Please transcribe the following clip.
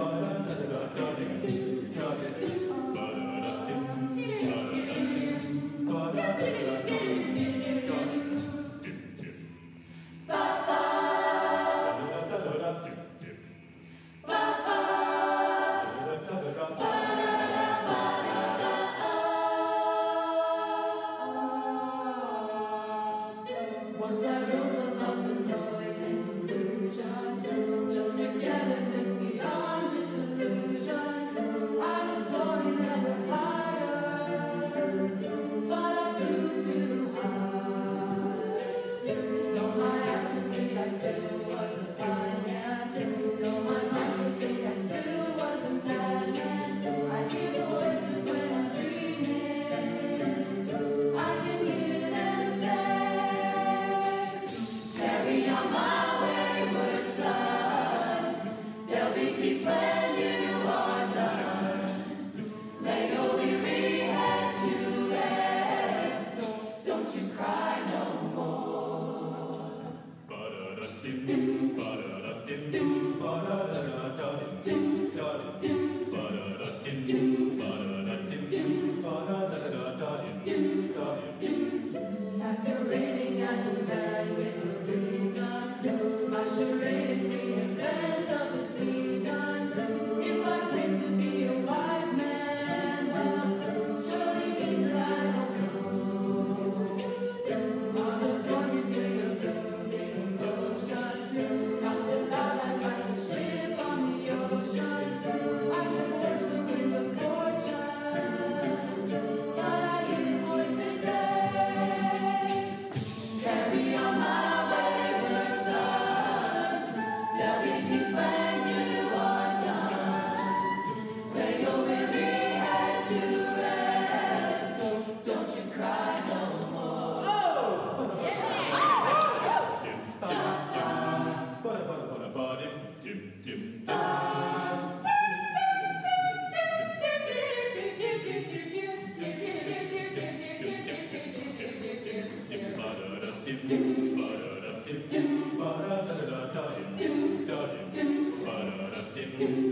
on my wayward the can